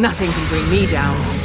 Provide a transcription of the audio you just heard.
Nothing can bring me down.